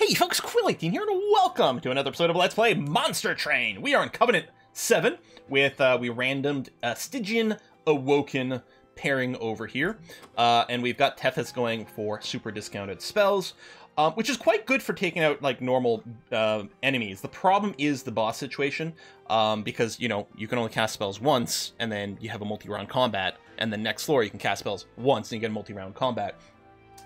Hey folks, Quill18 here, and welcome to another episode of Let's Play Monster Train! We are in Covenant 7 with, uh, we randomed uh, Stygian Awoken pairing over here. Uh, and we've got Tethys going for super discounted spells, um, which is quite good for taking out, like, normal uh, enemies. The problem is the boss situation, um, because, you know, you can only cast spells once, and then you have a multi-round combat, and then next floor you can cast spells once and you get a multi-round combat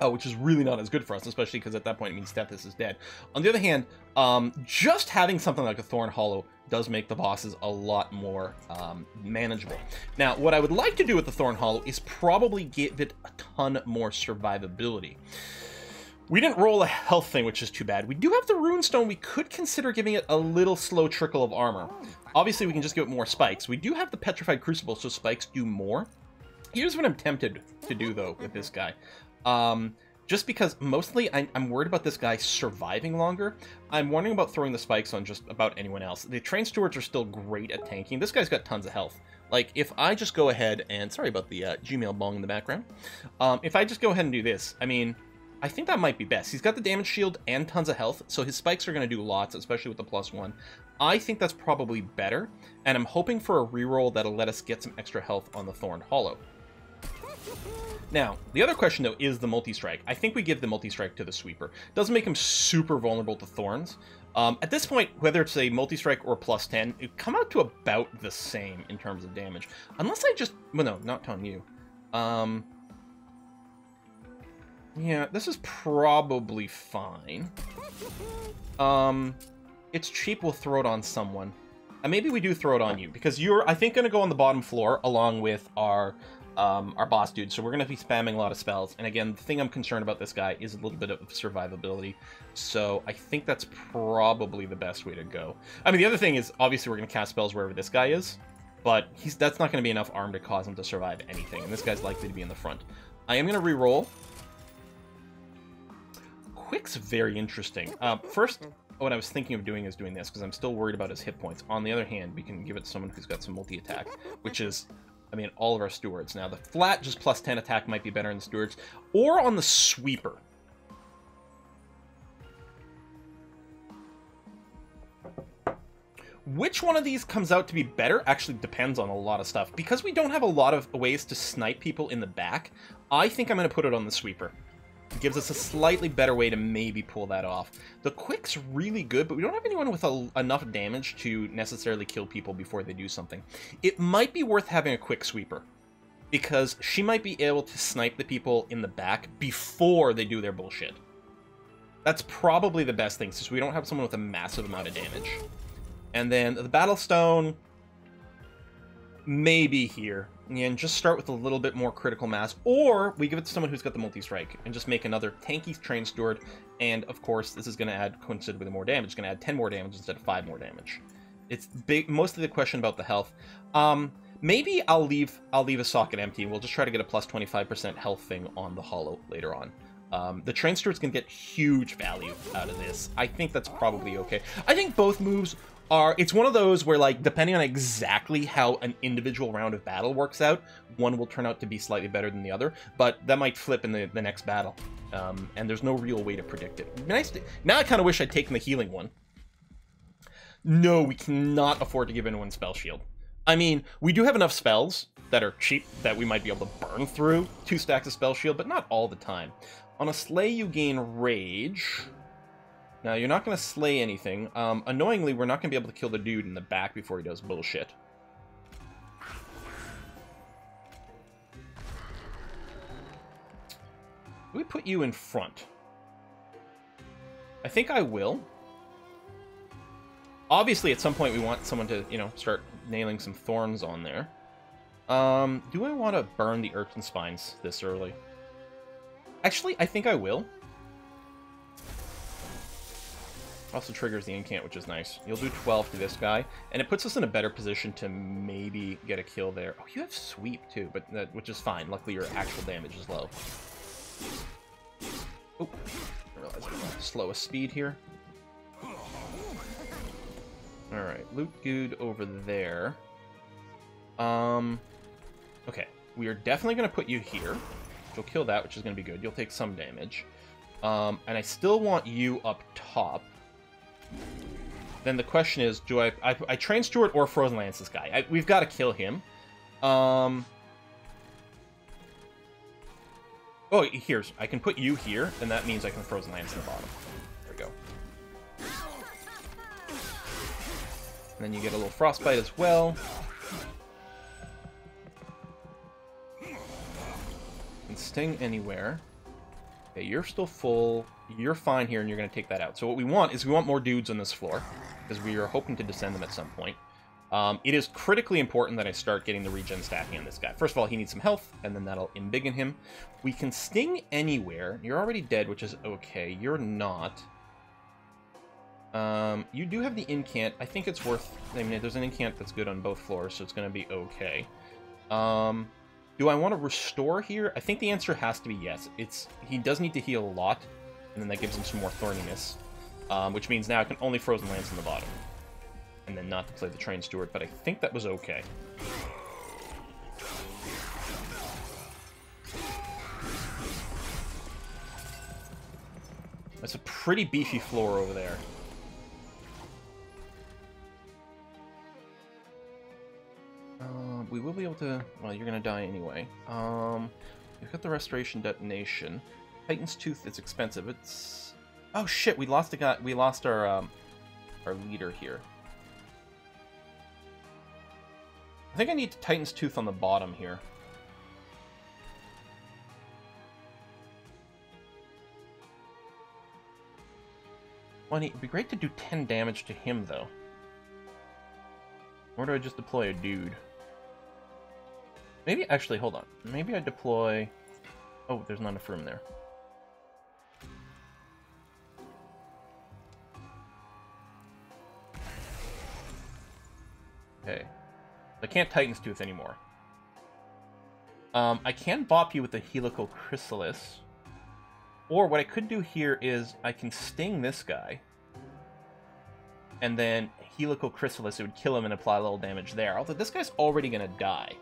uh, which is really not as good for us, especially because at that point it means Tethys is dead. On the other hand, um, just having something like a Thorn Hollow does make the bosses a lot more um, manageable. Now, what I would like to do with the Thorn Hollow is probably give it a ton more survivability. We didn't roll a health thing, which is too bad. We do have the Runestone. We could consider giving it a little slow trickle of armor. Obviously, we can just give it more spikes. We do have the Petrified Crucible, so spikes do more. Here's what I'm tempted to do, though, with this guy. Um, just because mostly I, am worried about this guy surviving longer. I'm wondering about throwing the spikes on just about anyone else. The train stewards are still great at tanking. This guy's got tons of health. Like, if I just go ahead and... Sorry about the uh, Gmail bong in the background. Um, if I just go ahead and do this, I mean... I think that might be best. He's got the damage shield and tons of health, so his spikes are going to do lots, especially with the plus one. I think that's probably better, and I'm hoping for a reroll that'll let us get some extra health on the Thorn Hollow. Now, the other question, though, is the multi-strike. I think we give the multi-strike to the sweeper. Doesn't make him super vulnerable to thorns. Um, at this point, whether it's a multi-strike or plus 10, it come out to about the same in terms of damage. Unless I just... Well, no, not telling you. Um, yeah, this is probably fine. Um, it's cheap, we'll throw it on someone. And maybe we do throw it on you, because you're, I think, going to go on the bottom floor, along with our um, our boss dude. So we're going to be spamming a lot of spells. And again, the thing I'm concerned about this guy is a little bit of survivability. So I think that's probably the best way to go. I mean, the other thing is, obviously, we're going to cast spells wherever this guy is. But he's that's not going to be enough arm to cause him to survive anything. And this guy's likely to be in the front. I am going to re-roll. Quick's very interesting. Uh, first, what I was thinking of doing is doing this, because I'm still worried about his hit points. On the other hand, we can give it to someone who's got some multi-attack, which is I mean, all of our stewards. Now, the flat, just plus 10 attack might be better in the stewards. Or on the sweeper. Which one of these comes out to be better actually depends on a lot of stuff. Because we don't have a lot of ways to snipe people in the back, I think I'm going to put it on the sweeper gives us a slightly better way to maybe pull that off. The Quick's really good, but we don't have anyone with a, enough damage to necessarily kill people before they do something. It might be worth having a Quick Sweeper, because she might be able to snipe the people in the back before they do their bullshit. That's probably the best thing, since we don't have someone with a massive amount of damage. And then the Battlestone, maybe here and just start with a little bit more critical mass, or we give it to someone who's got the multi-strike and just make another tanky train steward, and of course this is going to add considerably more damage. It's going to add 10 more damage instead of 5 more damage. It's big, mostly the question about the health. Um, maybe I'll leave I'll leave a socket empty, and we'll just try to get a plus 25% health thing on the hollow later on. Um, the train steward's going to get huge value out of this. I think that's probably okay. I think both moves are it's one of those where like depending on exactly how an individual round of battle works out one will turn out to be slightly better than the other but that might flip in the, the next battle. Um, and there's no real way to predict it. Nice to, now i kind of wish i'd taken the healing one. No we cannot afford to give anyone spell shield. I mean we do have enough spells that are cheap that we might be able to burn through two stacks of spell shield but not all the time. On a slay you gain rage now, you're not going to slay anything. Um, annoyingly, we're not going to be able to kill the dude in the back before he does bullshit. we put you in front? I think I will. Obviously, at some point, we want someone to, you know, start nailing some thorns on there. Um, do I want to burn the urchin spines this early? Actually, I think I will. Also triggers the incant, which is nice. You'll do 12 to this guy, and it puts us in a better position to maybe get a kill there. Oh, you have sweep too, but that, which is fine. Luckily, your actual damage is low. Oh, I realize slowest speed here. All right, loot good over there. Um, okay, we are definitely going to put you here. You'll kill that, which is going to be good. You'll take some damage. Um, and I still want you up top. Then the question is, do I... I, I train Steward or Frozen Lance this guy. I, we've got to kill him. Um... Oh, here's... I can put you here, and that means I can Frozen Lance in the bottom. There we go. And then you get a little Frostbite as well. And Sting anywhere. Okay, you're still full. You're fine here, and you're going to take that out. So what we want is we want more dudes on this floor, because we are hoping to descend them at some point. Um, it is critically important that I start getting the regen stacking on this guy. First of all, he needs some health, and then that'll embiggen him. We can sting anywhere. You're already dead, which is okay. You're not. Um, you do have the incant. I think it's worth... I mean, there's an incant that's good on both floors, so it's going to be okay. Um, do I want to restore here? I think the answer has to be yes. It's He does need to heal a lot, and then that gives him some more thorniness, um, which means now I can only Frozen Lance on the bottom. And then not to play the Train Steward, but I think that was okay. That's a pretty beefy floor over there. Uh, we will be able to... Well, you're going to die anyway. Um, we've got the Restoration Detonation. Titan's Tooth is expensive. It's... Oh shit, we lost a guy. We lost our um, our leader here. I think I need Titan's Tooth on the bottom here. Well, it'd be great to do 10 damage to him, though. Or do I just deploy a dude? Maybe, actually, hold on. Maybe I deploy... Oh, there's not enough room there. Okay. I can't Titan's Tooth anymore. Um, I can bop you with the Helical Chrysalis. Or what I could do here is I can sting this guy. And then Helical Chrysalis, it would kill him and apply a little damage there. Although this guy's already going to die.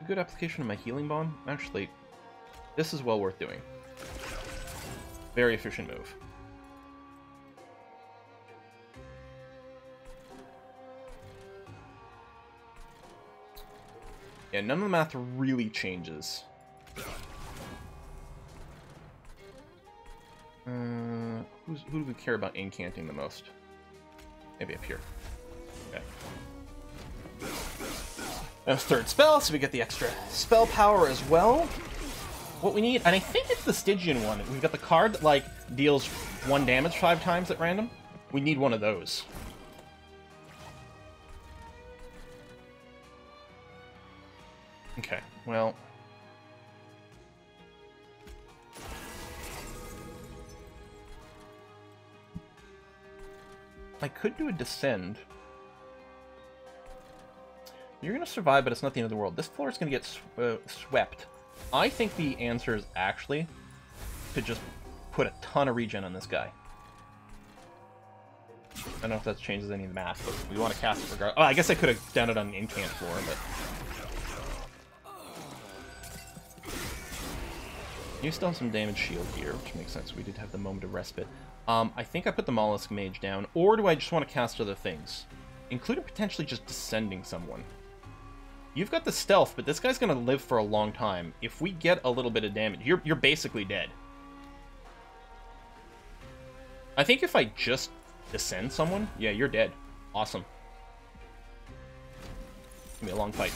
A good application of my Healing bomb. Actually, this is well worth doing. Very efficient move. Yeah, none of the math really changes. Uh, who do we care about incanting the most? Maybe up here. Okay. Third spell, so we get the extra spell power as well. What we need, and I think it's the Stygian one. We've got the card that, like, deals one damage five times at random. We need one of those. Okay, well... I could do a descend. You're going to survive, but it's not the end of the world. This floor is going to get sw uh, swept. I think the answer is actually to just put a ton of regen on this guy. I don't know if that changes any of the math, but we want to cast it regardless. Oh, I guess I could have done it on the incant floor, but... You still have some damage shield here, which makes sense. We did have the moment of respite. Um, I think I put the Mollusk Mage down, or do I just want to cast other things? Including potentially just descending someone. You've got the stealth, but this guy's going to live for a long time. If we get a little bit of damage, you're, you're basically dead. I think if I just descend someone, yeah, you're dead. Awesome. It's going to be a long fight.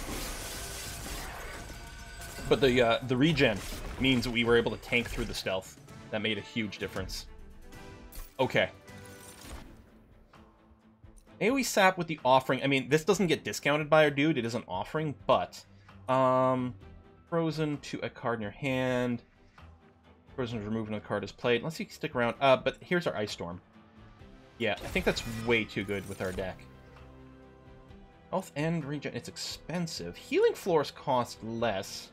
But the, uh, the regen means we were able to tank through the stealth. That made a huge difference. Okay. AoE sap with the offering. I mean, this doesn't get discounted by our dude. It is an offering, but... Um, frozen to a card in your hand. Frozen is removed when the card is played. Let's see stick around. Uh, but here's our Ice Storm. Yeah, I think that's way too good with our deck. Health and regen. It's expensive. Healing floors cost less.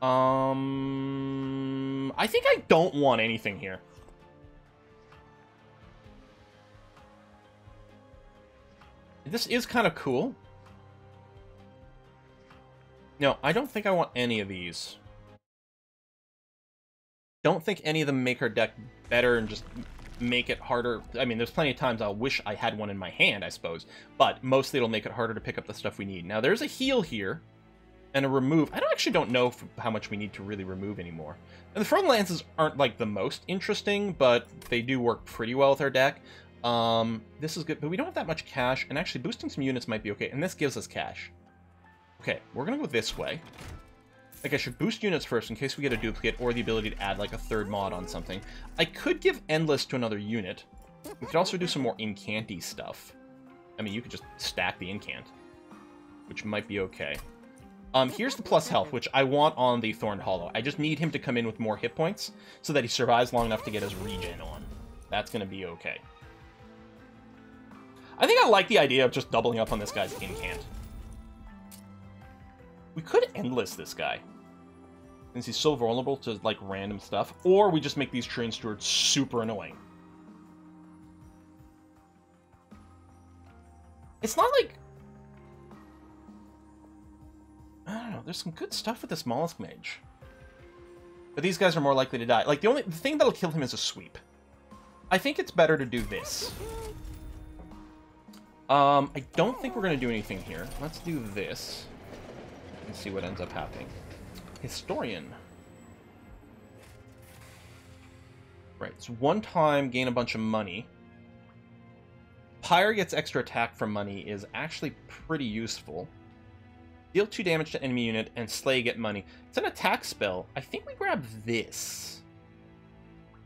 Um, I think I don't want anything here. This is kind of cool. No, I don't think I want any of these. Don't think any of them make our deck better and just make it harder. I mean, there's plenty of times I'll wish I had one in my hand, I suppose, but mostly it'll make it harder to pick up the stuff we need. Now, there's a heal here and a remove. I don't actually don't know how much we need to really remove anymore. And the frozen lances aren't like the most interesting, but they do work pretty well with our deck. Um, this is good, but we don't have that much cash, and actually boosting some units might be okay, and this gives us cash. Okay, we're gonna go this way. Like, I should boost units first in case we get a duplicate or the ability to add, like, a third mod on something. I could give Endless to another unit. We could also do some more incanty stuff. I mean, you could just stack the incant, which might be okay. Um, here's the plus health, which I want on the Thorned Hollow. I just need him to come in with more hit points so that he survives long enough to get his regen on. That's going to be okay. I think I like the idea of just doubling up on this guy's incant. We could endless this guy. Since he's so vulnerable to, like, random stuff. Or we just make these train stewards super annoying. It's not like... I don't know, there's some good stuff with this Mollusk Mage. But these guys are more likely to die. Like, the only the thing that'll kill him is a sweep. I think it's better to do this. Um, I don't think we're going to do anything here. Let's do this and see what ends up happening. Historian. Right, so one time, gain a bunch of money. Pyre gets extra attack from money is actually pretty useful. Deal 2 damage to enemy unit, and Slay get money. It's an attack spell. I think we grab this.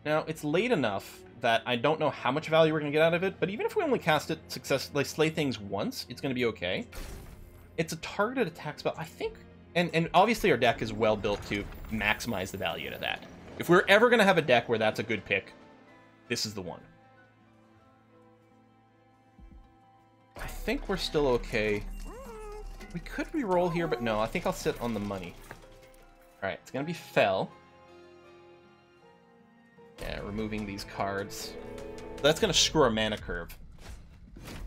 Now, it's late enough that I don't know how much value we're going to get out of it, but even if we only cast it success, like Slay things once, it's going to be okay. It's a targeted attack spell. I think, and, and obviously our deck is well built to maximize the value of that. If we're ever going to have a deck where that's a good pick, this is the one. I think we're still okay. We could re-roll here, but no, I think I'll sit on the money. Alright, it's to be Fell. Yeah, removing these cards. That's to screw our mana curve.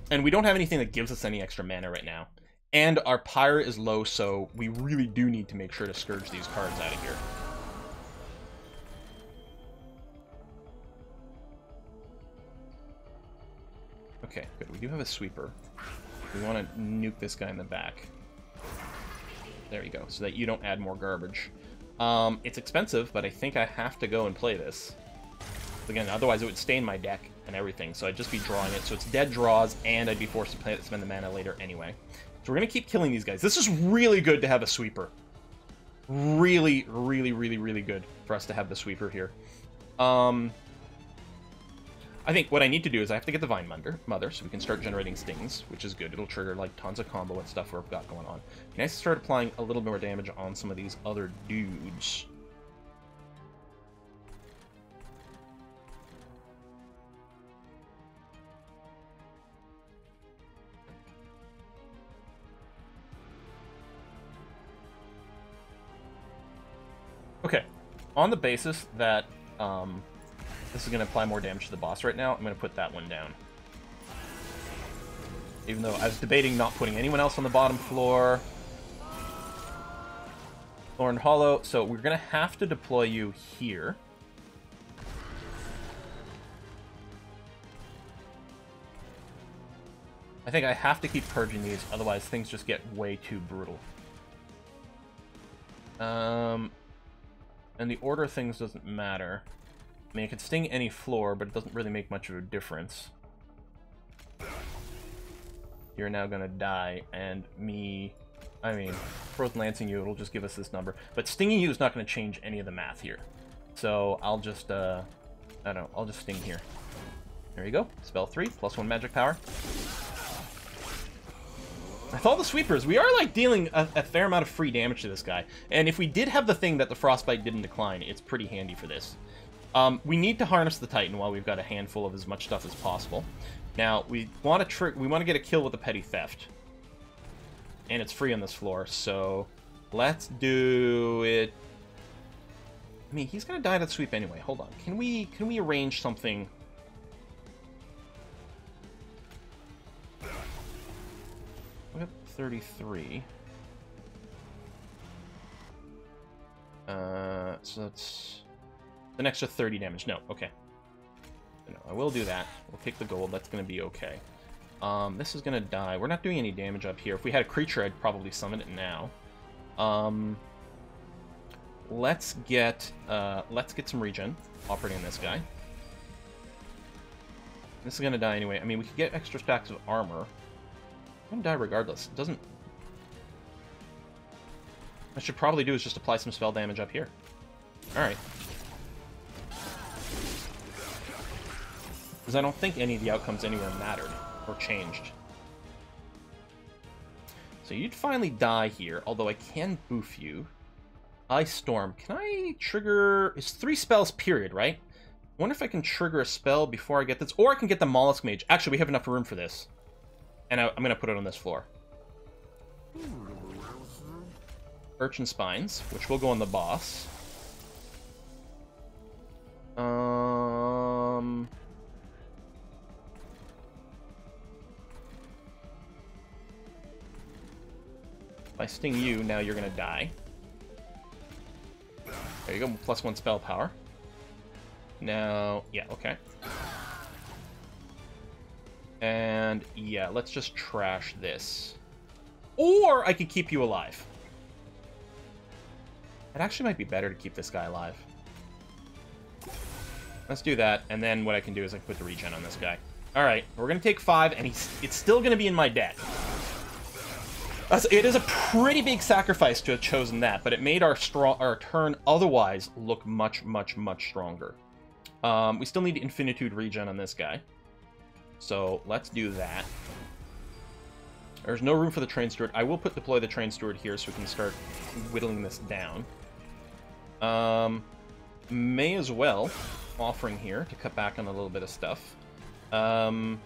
And we don't have anything that gives us any extra mana right now. And our Pyre is low, so we really do need to make sure to Scourge these cards out of here. Okay, good. We do have a Sweeper. We want to nuke this guy in the back. There you go, so that you don't add more garbage. Um, it's expensive, but I think I have to go and play this. Again, otherwise it would stain my deck and everything, so I'd just be drawing it. So it's dead draws, and I'd be forced to play, spend the mana later anyway. So we're going to keep killing these guys. This is really good to have a sweeper. Really, really, really, really good for us to have the sweeper here. Um, I think what I need to do is I have to get the Vine Mother, mother so we can start generating stings, which is good. It'll trigger like tons of combo and stuff we've got going on. Can I start applying a little more damage on some of these other dudes? Okay, on the basis that um, this is going to apply more damage to the boss right now, I'm going to put that one down. Even though I was debating not putting anyone else on the bottom floor. Thorn Hollow, so we're going to have to deploy you here. I think I have to keep purging these, otherwise things just get way too brutal. Um, and the order of things doesn't matter. I mean, it could sting any floor, but it doesn't really make much of a difference. You're now gonna die, and me... I mean, Frozen Lancing you, it'll just give us this number. But stinging you is not gonna change any of the math here. So I'll just, uh... I don't know, I'll just sting here. There you go. Spell 3, plus 1 magic power. With all the sweepers, we are like dealing a, a, fair amount of free damage to this guy. And if we did have the thing that the Frostbite didn't decline, it's pretty handy for this. Um, we need to harness the Titan while we've got a handful of as much stuff as possible. Now, we want to trick. We want to get a kill with a Petty Theft. And it's free on this floor, so let's do it. I mean, he's gonna die to the sweep anyway. Hold on. Can we can we arrange something 33. Uh, so that's an extra 30 damage. No, okay. No, I will do that. We'll take the gold. That's going to be okay. Um, this is going to die. We're not doing any damage up here. If we had a creature, I'd probably summon it now. Um, let's get uh, let's get some regen operating this guy. This is going to die anyway. I mean, we could get extra stacks of armor. I'm going to die regardless. It doesn't... I should probably do is just apply some spell damage up here. Alright. Because I don't think any of the outcomes anywhere mattered or changed. So you'd finally die here, although I can boof you. Ice Storm. Can I trigger... It's three spells, period, right? I wonder if I can trigger a spell before I get this. Or I can get the Mollusk Mage. Actually, we have enough room for this. And I, am going to put it on this floor. Urchin Spines, which will go on the boss. Um... If I sting you, now you're to die. There you go, plus one spell power. Now, yeah, okay. And yeah, let's just trash this. Or I could keep you alive. It actually might be better to keep this guy alive. Let's do that, and then what I can do is I can put the regen on this guy. Alright, we're going to take five, and he's it's still to be in my deck. It is a pretty big sacrifice to have chosen that, but it made our, our turn otherwise look much, much, much stronger. Um, we still need Infinitude regen on this guy. So let's do that. There's no room for the Train Steward. I will put deploy the Train Steward here so we can start whittling this down. Um, may as well offering here to cut back on a little bit of stuff. Um,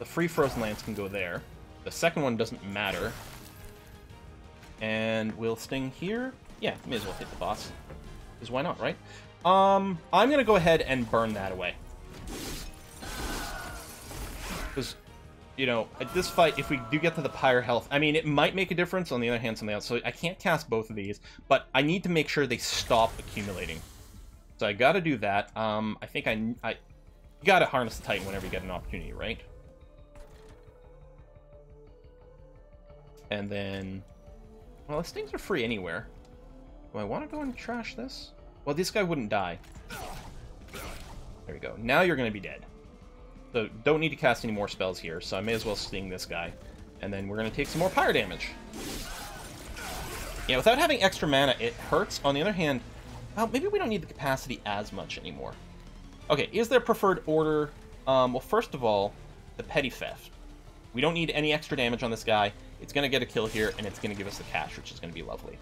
the free Frozen Lance can go there. The second one doesn't matter. And we'll sting here. Yeah, may as well hit the boss. Because why not, right? Um, I'm going to go ahead and burn that away. Because, you know, at this fight, if we do get to the Pyre health, I mean, it might make a difference. On the other hand, something else. So I can't cast both of these, but I need to make sure they stop accumulating. So I got to do that. Um, I think I, I got to harness the Titan whenever you get an opportunity, right? And then, well, these things are free anywhere. Do I want to go and trash this? Well, this guy wouldn't die. There we go. Now you're going to be dead. So don't need to cast any more spells here, so I may as well sting this guy. And then we're going to take some more pyre damage. Yeah, without having extra mana, it hurts. On the other hand, well, maybe we don't need the capacity as much anymore. Okay, is there preferred order? Um, well, first of all, the Petty Theft. We don't need any extra damage on this guy. It's going to get a kill here, and it's going to give us the cash, which is going to be lovely.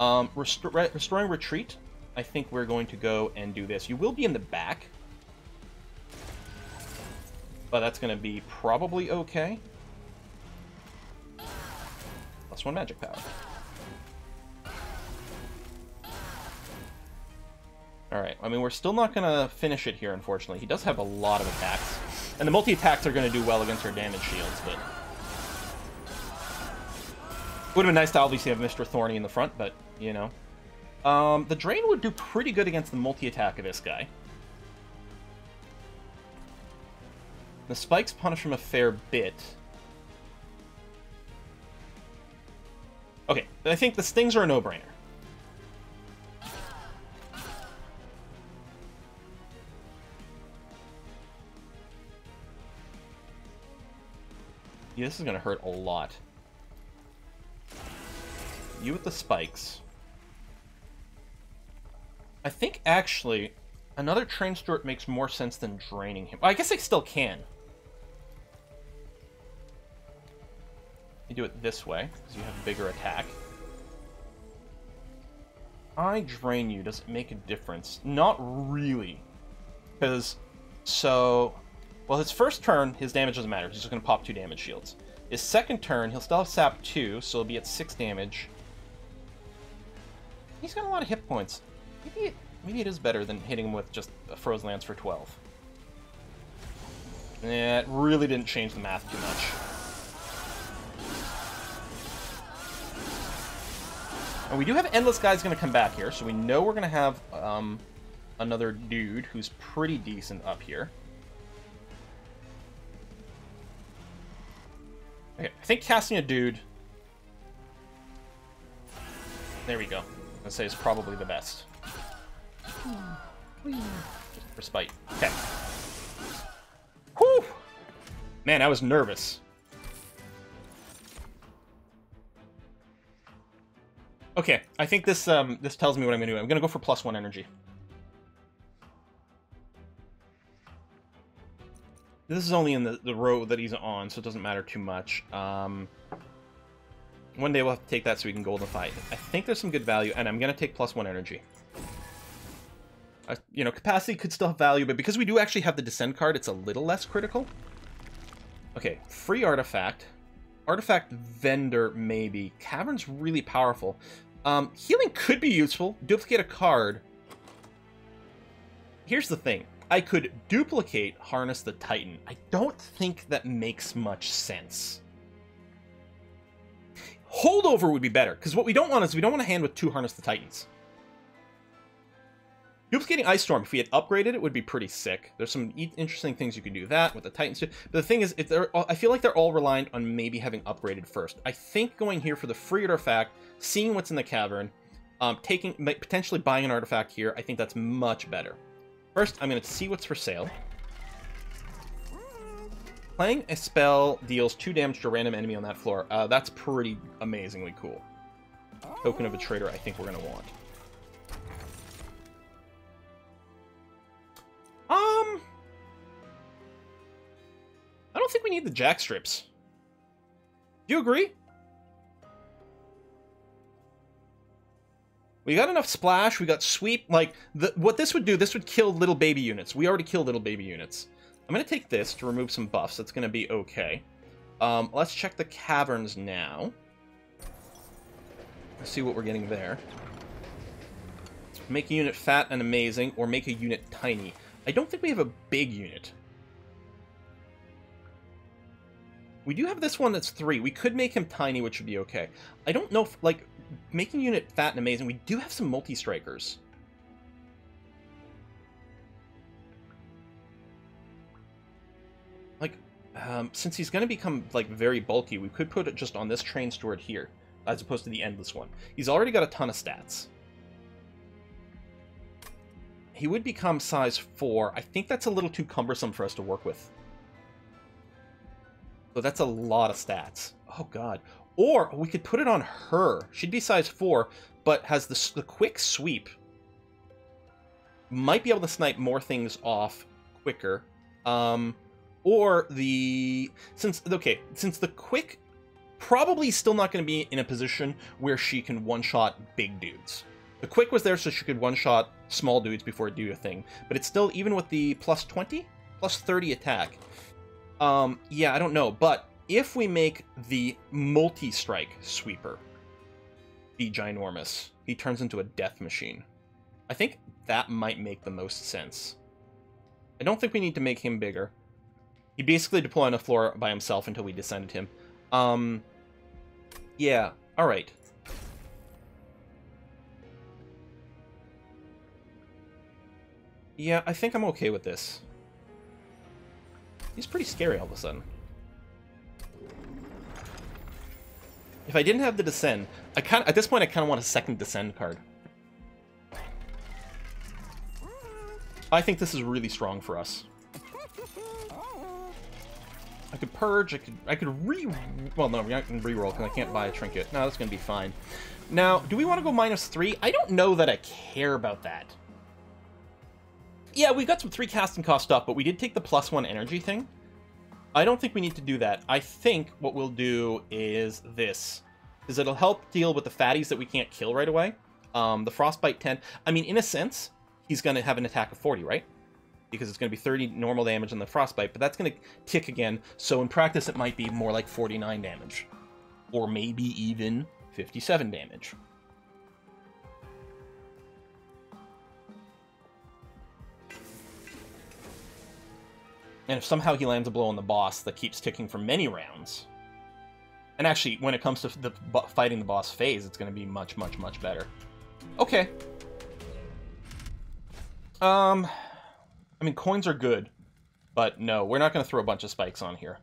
Um, restor restoring Retreat. I think we're going to go and do this. You will be in the back. But that's going to be probably okay. Plus one magic power. Alright, I mean, we're still not going to finish it here, unfortunately. He does have a lot of attacks. And the multi-attacks are going to do well against our damage shields, but... Would have been nice to obviously have Mr. Thorny in the front, but, you know. Um, the Drain would do pretty good against the multi-attack of this guy. The spikes punish him a fair bit. Okay, I think the stings are a no-brainer. Yeah, this is going to hurt a lot. You with the spikes. I think, actually, another Train Steward makes more sense than draining him. I guess I still can. You do it this way, because you have a bigger attack. I drain you. Does it make a difference? Not really. Because, so... Well, his first turn, his damage doesn't matter. He's just going to pop two damage shields. His second turn, he'll still have sap 2, so he'll be at 6 damage. He's got a lot of hit points. Maybe it, maybe it is better than hitting him with just a Frozen Lance for 12. Yeah, it really didn't change the math too much. And we do have Endless Guys going to come back here, so we know we're going to have um, another dude who's pretty decent up here. Okay, I think casting a dude... There we go. I'd say is probably the best. Respite. Okay. Whew! Man, I was nervous. Okay, I think this um this tells me what I'm gonna do. I'm gonna go for plus one energy. This is only in the, the row that he's on, so it doesn't matter too much. Um, one day we'll have to take that so we can golden fight. I think there's some good value, and I'm gonna take plus one energy. Uh, you know, capacity could still have value, but because we do actually have the descend card, it's a little less critical. Okay, free artifact. Artifact vendor, maybe. Cavern's really powerful. Um, healing could be useful. Duplicate a card. Here's the thing. I could duplicate Harness the Titan. I don't think that makes much sense. Holdover would be better, because what we don't want is we don't want to hand with two Harness the Titans. Duplicating Ice Storm, if we had upgraded it, would be pretty sick. There's some interesting things you can do that with the Titans. But the thing is, if they're, I feel like they're all reliant on maybe having upgraded first. I think going here for the free artifact, seeing what's in the cavern, um, taking potentially buying an artifact here, I think that's much better. First, I'm going to see what's for sale. Playing a spell deals 2 damage to a random enemy on that floor. Uh, that's pretty amazingly cool. Token of a Traitor I think we're going to want. Um... I don't think we need the jack strips. Do you agree? We got enough splash, we got sweep, like, the, what this would do, this would kill little baby units. We already killed little baby units. I'm going to take this to remove some buffs, that's going to be okay. Um, let's check the caverns now. Let's see what we're getting there. Make a unit fat and amazing, or make a unit tiny. I don't think we have a big unit. We do have this one that's three. We could make him tiny, which would be okay. I don't know if, like, making unit fat and amazing, we do have some multi-strikers. Um, since he's going to become, like, very bulky, we could put it just on this train steward here, as opposed to the endless one. He's already got a ton of stats he would become size 4. I think that's a little too cumbersome for us to work with. So that's a lot of stats. Oh, God. Or we could put it on her. She'd be size 4, but has the, the quick sweep. Might be able to snipe more things off quicker. Um, or the... Since, okay, since the quick probably still not going to be in a position where she can one-shot big dudes. The quick was there so she could one-shot small dudes before do a thing, but it's still, even with the plus 20, plus 30 attack, um, yeah, I don't know, but if we make the multi-strike sweeper be ginormous, he turns into a death machine. I think that might make the most sense. I don't think we need to make him bigger. He basically deploy on the floor by himself until we descended him. Um, yeah, alright. Yeah, I think I'm okay with this. He's pretty scary all of a sudden. If I didn't have the Descend, I kind at this point I kind of want a second Descend card. I think this is really strong for us. I could purge. I could. I could re. Well, no, I can reroll because I can't buy a trinket. No, that's gonna be fine. Now, do we want to go minus three? I don't know that I care about that yeah, we've got some three casting cost stuff, but we did take the plus one energy thing. I don't think we need to do that. I think what we'll do is this. Is it'll help deal with the fatties that we can't kill right away. Um, the Frostbite 10. I mean, in a sense, he's going to have an attack of 40, right? Because it's going to be 30 normal damage on the Frostbite, but that's going to tick again. So in practice, it might be more like 49 damage. Or maybe even 57 damage. And if somehow he lands a blow on the boss that keeps ticking for many rounds, And actually, when it comes to the fighting the boss phase, it's going to be much, much, much better. Okay. Um, I mean, coins are good, but no, we're not going to throw a bunch of spikes on here.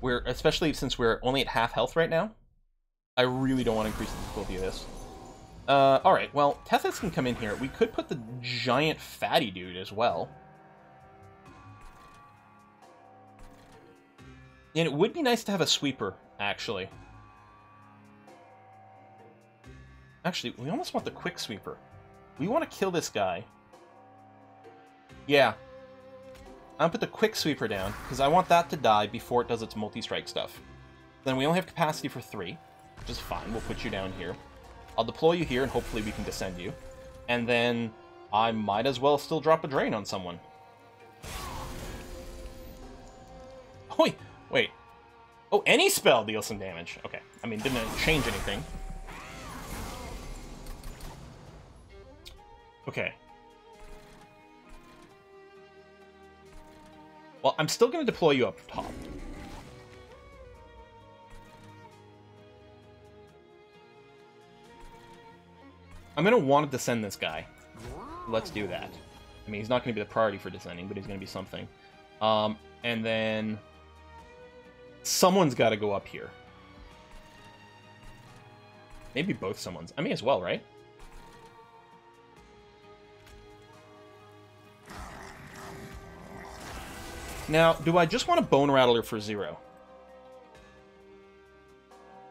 We're, especially since we're only at half health right now, I really don't want to increase the difficulty of this. Uh, alright, well, Tethys can come in here. We could put the giant fatty dude as well. And it would be nice to have a sweeper, actually. Actually, we almost want the quick sweeper. We want to kill this guy. Yeah. I'll put the quick sweeper down, because I want that to die before it does its multi-strike stuff. Then we only have capacity for three, which is fine. We'll put you down here. I'll deploy you here, and hopefully we can descend you. And then I might as well still drop a drain on someone. Wait, wait. Oh, any spell deals some damage. Okay. I mean, didn't change anything. Okay. Well, I'm still going to deploy you up top. I'm going to want to descend this guy. Let's do that. I mean, he's not going to be the priority for descending, but he's going to be something. Um, and then... Someone's got to go up here. Maybe both someone's. I mean, as well, right? Now, do I just want a Bone Rattler for zero?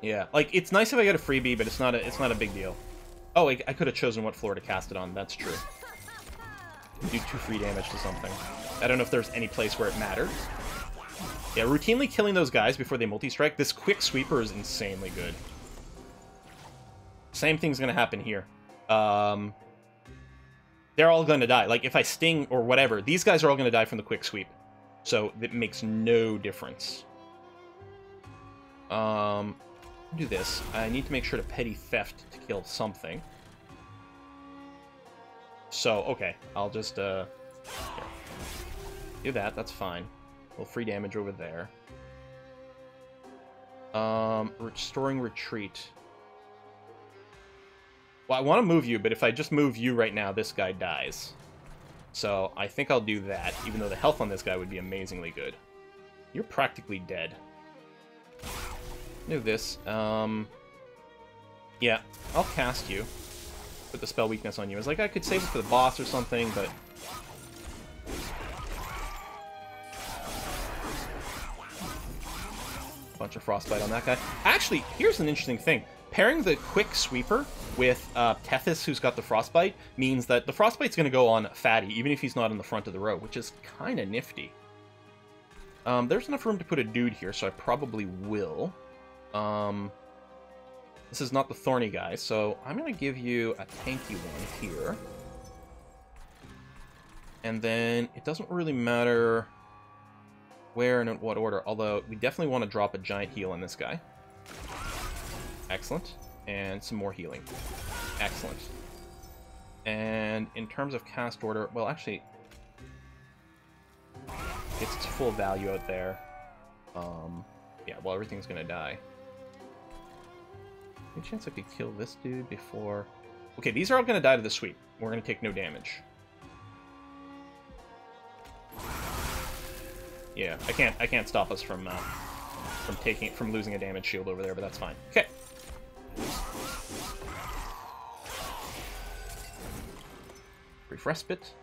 Yeah, like, it's nice if I get a freebie, but it's not a, it's not a big deal. Oh, I, I could have chosen what floor to cast it on. That's true. Do two free damage to something. I don't know if there's any place where it matters. Yeah, routinely killing those guys before they multi-strike. This quick sweeper is insanely good. Same thing's to happen here. Um, they're all to die. Like, if I sting or whatever, these guys are all to die from the quick sweep. So, it makes no difference. Um, do this. I need to make sure to petty theft to kill something. So, okay, I'll just, uh, do that, that's fine. A little free damage over there. Um, restoring retreat. Well, I want to move you, but if I just move you right now, this guy dies. So, I think I'll do that, even though the health on this guy would be amazingly good. You're practically dead do this. Um, yeah, I'll cast you. Put the spell weakness on you. I was like, I could save it for the boss or something, but... Bunch of frostbite on that guy. Actually, here's an interesting thing. Pairing the quick sweeper with uh, Tethys, who's got the frostbite, means that the frostbite's going to go on Fatty, even if he's not in the front of the row, which is kind of nifty. Um, there's enough room to put a dude here, so I probably will. Um, this is not the thorny guy, so I'm going to give you a tanky one here. And then it doesn't really matter where and in what order, although we definitely want to drop a giant heal on this guy. Excellent. And some more healing. Excellent. And in terms of cast order, well, actually, it's full value out there. Um, yeah, well, everything's going to die. Any chance I could kill this dude before... Okay, these are all going to die to the sweep. We're going to take no damage. Yeah, I can't I can't stop us from uh, from taking from losing a damage shield over there, but that's fine. Okay. Brief respite.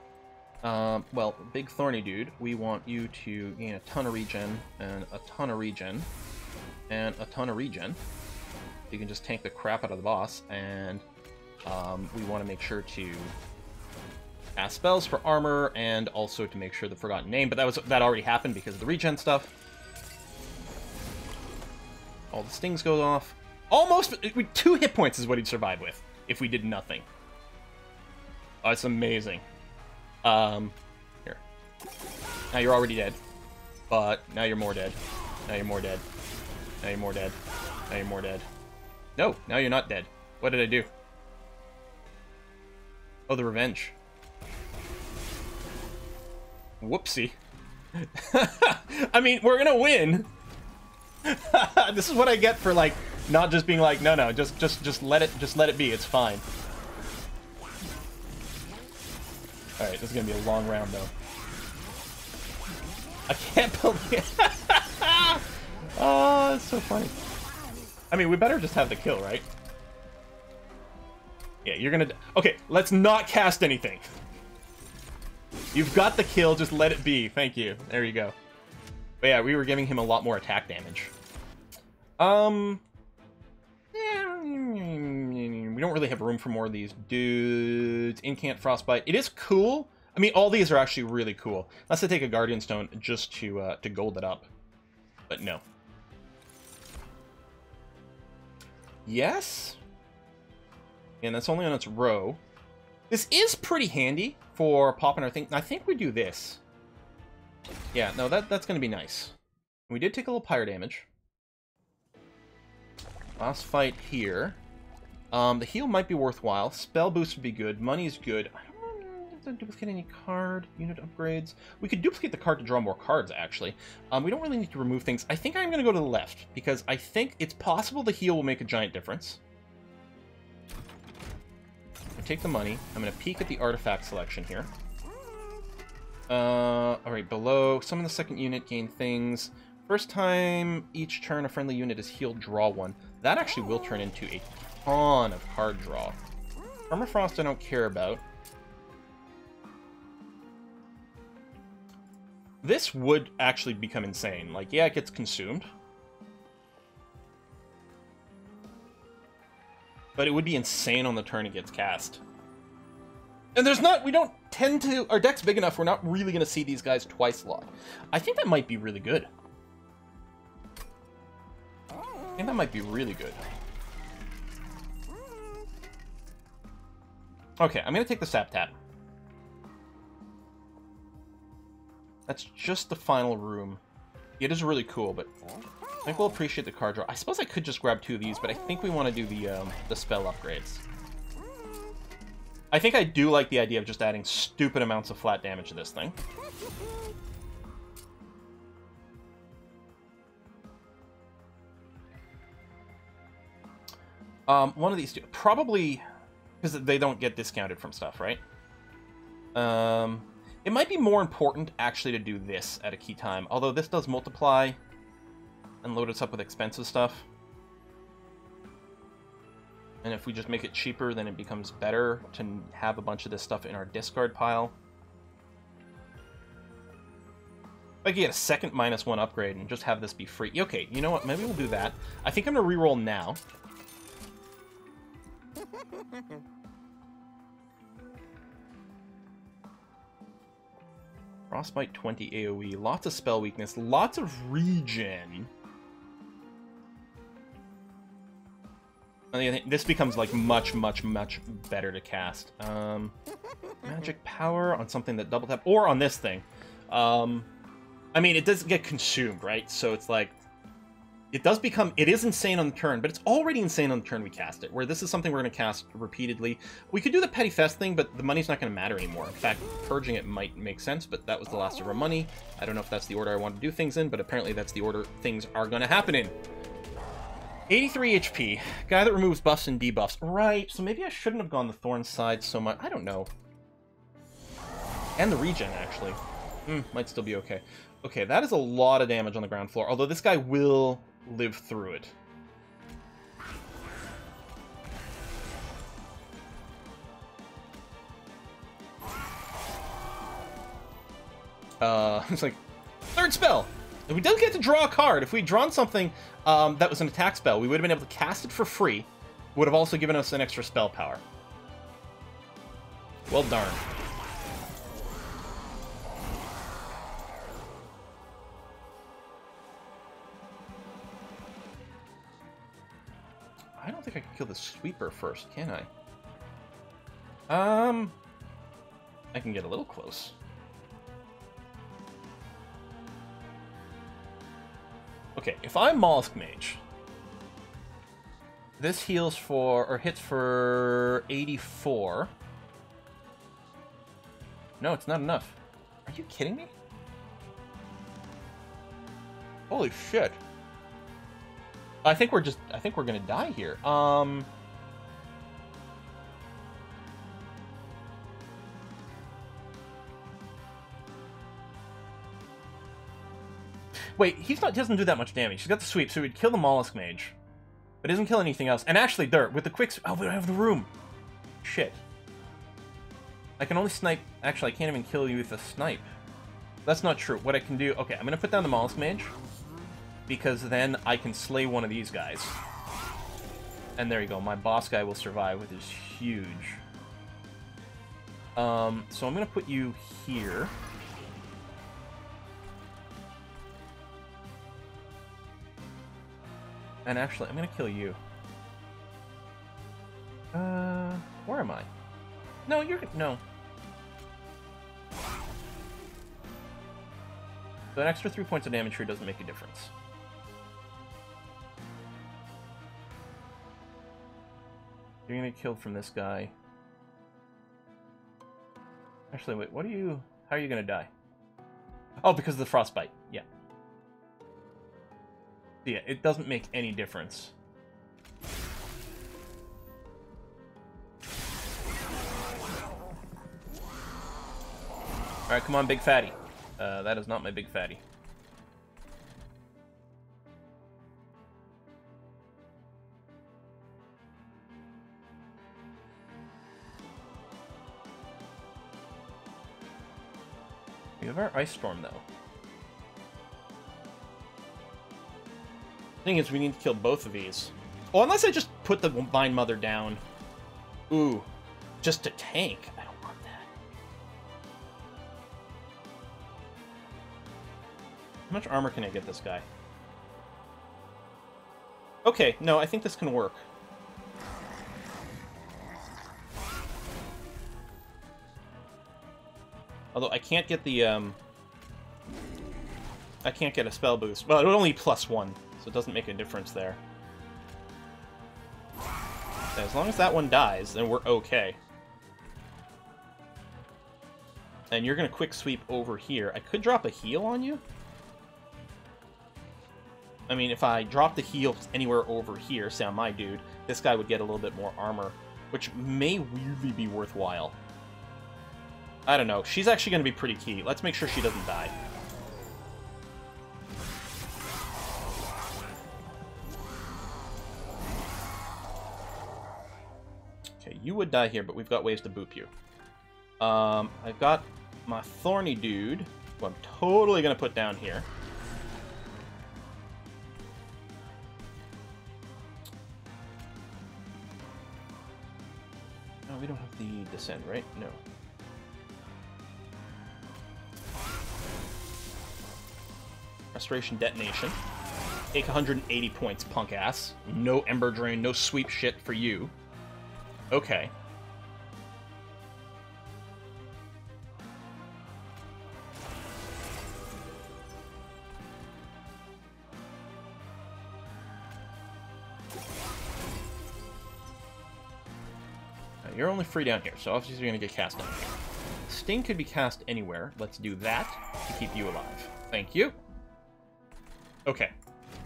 Um, well, big thorny dude, we want you to gain a ton of regen, and a ton of regen, and a ton of regen you can just tank the crap out of the boss, and um, we want to make sure to cast spells for armor, and also to make sure the Forgotten Name, but that was that already happened because of the regen stuff. All the stings go off. Almost two hit points is what he'd survive with if we did nothing. Oh, it's amazing. Um, here. Now you're already dead, but now you're more dead. Now you're more dead. Now you're more dead. Now you're more dead. No, now you're not dead. What did I do? Oh, the revenge. Whoopsie. I mean, we're gonna win. this is what I get for like not just being like, no, no, just just just let it just let it be. It's fine. All right, this is gonna be a long round though. I can't believe. oh, it's so funny. I mean, we better just have the kill, right? Yeah, you're gonna... Okay, let's not cast anything. You've got the kill, just let it be. Thank you. There you go. But yeah, we were giving him a lot more attack damage. Um... Don't really have room for more of these dudes. Incant Frostbite. It is cool. I mean, all these are actually really cool. Unless I take a Guardian Stone just to, uh, to gold it up. But no. Yes? And that's only on its row. This is pretty handy for popping our thing. I think we do this. Yeah, no, that that's going to be nice. We did take a little pyre damage. Last fight here. Um, the heal might be worthwhile. Spell boost would be good. Money's good. I don't want to duplicate any card unit upgrades. We could duplicate the card to draw more cards, actually. Um, we don't really need to remove things. I think I'm going to go to the left, because I think it's possible the heal will make a giant difference I take the money. I'm going to peek at the artifact selection here. Uh, Alright, below, summon the second unit, gain things. First time each turn a friendly unit is healed, draw one. That actually will turn into a ton of hard draw. Permafrost I don't care about. This would actually become insane. Like, yeah, it gets consumed. But it would be insane on the turn it gets cast. And there's not, we don't tend to, our deck's big enough, we're not really going to see these guys twice a lot. I think that might be really good. I think that might be really good. Okay, I'm going to take the Sap Tap. That's just the final room. It is really cool, but I think we'll appreciate the card draw. I suppose I could just grab two of these, but I think we want to do the, um, the spell upgrades. I think I do like the idea of just adding stupid amounts of flat damage to this thing. Um, one of these two. Probably because they don't get discounted from stuff, right? Um, it might be more important, actually, to do this at a key time. Although this does multiply and load us up with expensive stuff. And if we just make it cheaper, then it becomes better to have a bunch of this stuff in our discard pile. I could get a second minus one upgrade and just have this be free. Okay, you know what? Maybe we'll do that. I think I'm going to reroll now. Frostbite 20 AoE, lots of spell weakness, lots of regen. This becomes like much, much, much better to cast. Um, magic power on something that double tap, or on this thing. Um, I mean, it doesn't get consumed, right? So it's like, it does become, it is insane on the turn, but it's already insane on the turn we cast it, where this is something we're going to cast repeatedly. We could do the Petty Fest thing, but the money's not going to matter anymore. In fact, purging it might make sense, but that was the last of our money. I don't know if that's the order I want to do things in, but apparently that's the order things are going to happen in. 83 HP. Guy that removes buffs and debuffs. Right, so maybe I shouldn't have gone the Thorn side so much. I don't know. And the regen, actually. Hmm, might still be okay. Okay, that is a lot of damage on the ground floor, although this guy will live through it. Uh, it's like, third spell! We don't get to draw a card. If we'd drawn something um, that was an attack spell, we would have been able to cast it for free. Would have also given us an extra spell power. Well darn. Think I can kill the sweeper first, can I? Um, I can get a little close. Okay, if I'm Mollusk Mage, this heals for, or hits for 84. No, it's not enough. Are you kidding me? Holy shit. I think we're just... I think we're gonna die here. Um... Wait, he's not. He doesn't do that much damage. He's got the sweep, so he'd kill the mollusk mage, but doesn't kill anything else. And actually, dirt with the quick. Oh, we don't have the room. Shit. I can only snipe. Actually, I can't even kill you with a snipe. That's not true. What I can do. Okay, I'm gonna put down the mollusk mage because then I can slay one of these guys. And there you go. My boss guy will survive with his huge. Um, so I'm gonna put you here. And actually, I'm gonna kill you. Uh, where am I? No, you're... no. So an extra three points of damage here doesn't make a difference. You're gonna get killed from this guy. Actually, wait, what are you... How are you gonna die? Oh, because of the frostbite. Yeah. Yeah, it doesn't make any difference. Alright, come on, big fatty. Uh, that is not my big fatty. Have our ice storm though. Thing is, we need to kill both of these. Well, unless I just put the Vine Mother down. Ooh, just to tank. I don't want that. How much armor can I get this guy? Okay, no, I think this can work. Although I can't get the, um... I can't get a spell boost. Well, it would only plus one. So it doesn't make a difference there. As long as that one dies, then we're okay. And you're going to quick sweep over here. I could drop a heal on you. I mean, if I drop the heal anywhere over here, say on my dude, this guy would get a little bit more armor, which may really be worthwhile. I don't know. She's actually going to be pretty key. Let's make sure she doesn't die. Okay, you would die here, but we've got ways to boop you. Um, I've got my thorny dude, who I'm totally going to put down here. No, we don't have the descend, right? No. Restoration Detonation. Take 180 points, punk ass. No Ember Drain, no sweep shit for you. Okay. Uh, you're only free down here, so obviously you're going to get cast down here. Sting could be cast anywhere. Let's do that to keep you alive. Thank you. Okay.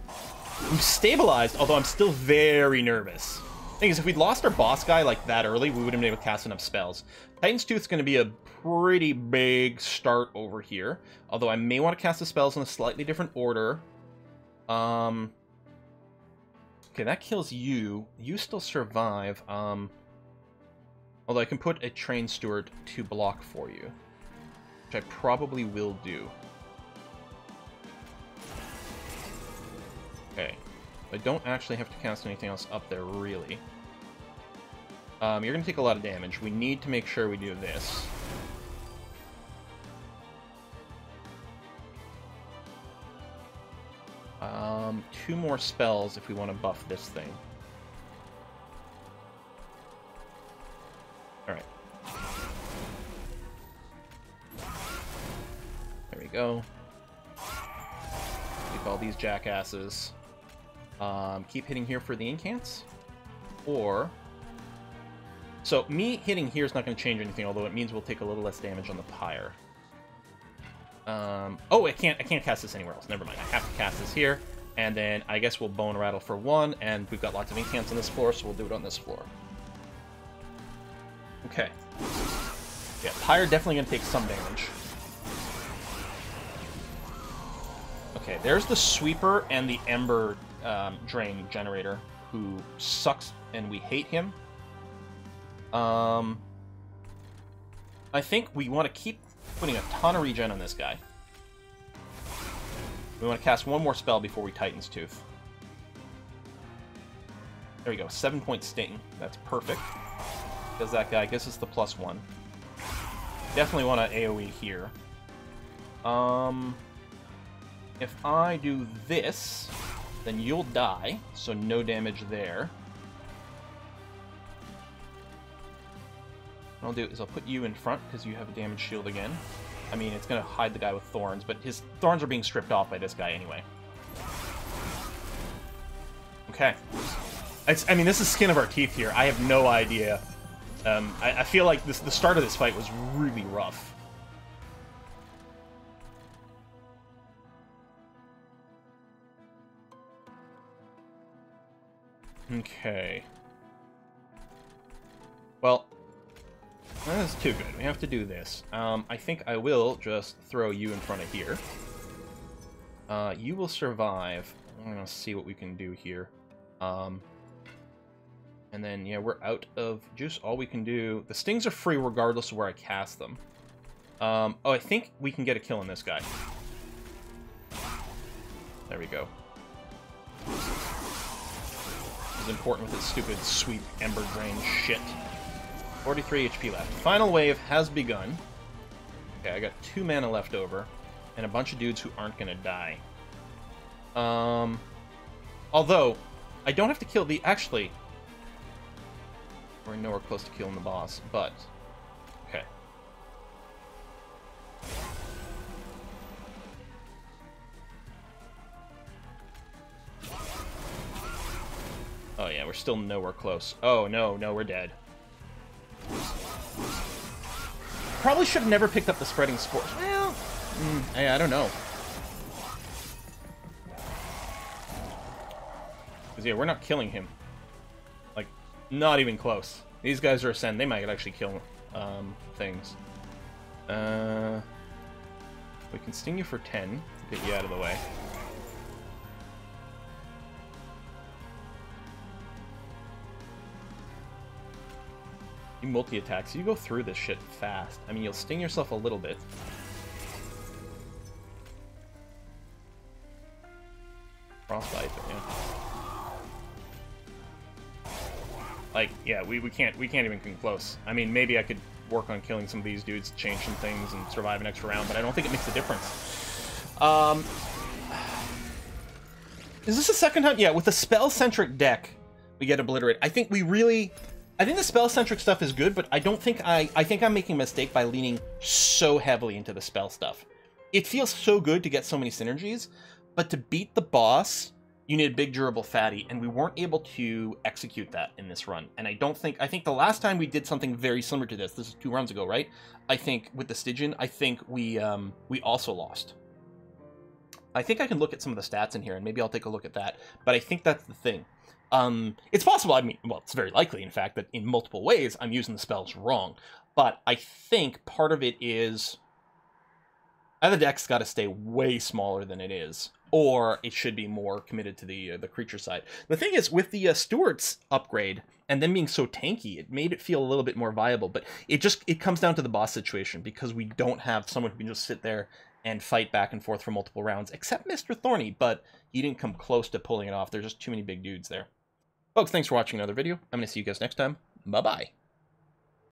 I'm stabilized, although I'm still very nervous. Thing is, if we'd lost our boss guy like that early, we wouldn't be able to cast enough spells. Titan's Tooth's going to be a pretty big start over here. Although I may want to cast the spells in a slightly different order. Um, okay, that kills you. You still survive. Um, although I can put a Train Steward to block for you. Which I probably will do. Okay. I don't actually have to cast anything else up there, really. Um, you're going to take a lot of damage. We need to make sure we do this. Um, two more spells if we want to buff this thing. Alright. There we go. Keep all these jackasses. Um, keep hitting here for the incants. Or... So, me hitting here is not going to change anything, although it means we'll take a little less damage on the pyre. Um, oh, I can't, I can't cast this anywhere else. Never mind. I have to cast this here, And then I guess we'll Bone Rattle for one, and we've got lots of incants on this floor, so we'll do it on this floor. Okay. Yeah, Pyre definitely going to take some damage. Okay, there's the Sweeper and the Ember um, Drain Generator, who sucks and we hate him. Um, I think we want to keep putting a ton of regen on this guy. We want to cast one more spell before we Titan's Tooth. There we go, 7 point sting. That's perfect. Because that guy gives us the plus one. Definitely want to AoE here. Um, if I do this, then you'll die, so no damage there. What I'll do is I'll put you in front because you have a damage shield again. I mean, it's going to hide the guy with thorns, but his thorns are being stripped off by this guy anyway. Okay. It's, I mean, this is skin of our teeth here. I have no idea. Um, I, I feel like this, the start of this fight was really rough. Okay. Well, that's too good. We have to do this. Um, I think I will just throw you in front of here. Uh, you will survive. I'm gonna see what we can do here. Um, and then, yeah, we're out of juice. All we can do... The stings are free regardless of where I cast them. Um, oh, I think we can get a kill on this guy. There we go. Is important with this stupid sweep ember drain shit. 43 HP left. Final wave has begun. Okay, I got two mana left over, and a bunch of dudes who aren't gonna die. Um, although, I don't have to kill the... Actually, we're nowhere close to killing the boss, but... Okay. Oh yeah, we're still nowhere close. Oh no, no, we're dead. Probably should have never picked up the spreading spores. Well, mm, I, I don't know. Because, yeah, we're not killing him. Like, not even close. These guys are Ascend. They might actually kill um, things. Uh, we can sting you for 10 get you out of the way. You multi-attack, so you go through this shit fast. I mean, you'll sting yourself a little bit. Frostbite, yeah. Like, yeah, we, we can't we can't even come close. I mean, maybe I could work on killing some of these dudes, change some things, and survive an extra round, but I don't think it makes a difference. Um, is this the second time? Yeah, with a spell-centric deck, we get Obliterate. I think we really I think the spell-centric stuff is good, but I don't think I... I think I'm making a mistake by leaning so heavily into the spell stuff. It feels so good to get so many synergies, but to beat the boss, you need a big durable fatty, and we weren't able to execute that in this run. And I don't think... I think the last time we did something very similar to this, this is two runs ago, right? I think with the Stygian, I think we, um, we also lost. I think I can look at some of the stats in here, and maybe I'll take a look at that. But I think that's the thing. Um, it's possible, I mean, well, it's very likely, in fact, that in multiple ways I'm using the spells wrong. But I think part of it is either the deck's got to stay way smaller than it is, or it should be more committed to the uh, the creature side. The thing is, with the uh, Steward's upgrade and then being so tanky, it made it feel a little bit more viable. But it just it comes down to the boss situation because we don't have someone who can just sit there and fight back and forth for multiple rounds, except Mr. Thorny, but he didn't come close to pulling it off. There's just too many big dudes there. Folks, thanks for watching another video. I'm going to see you guys next time. Bye-bye.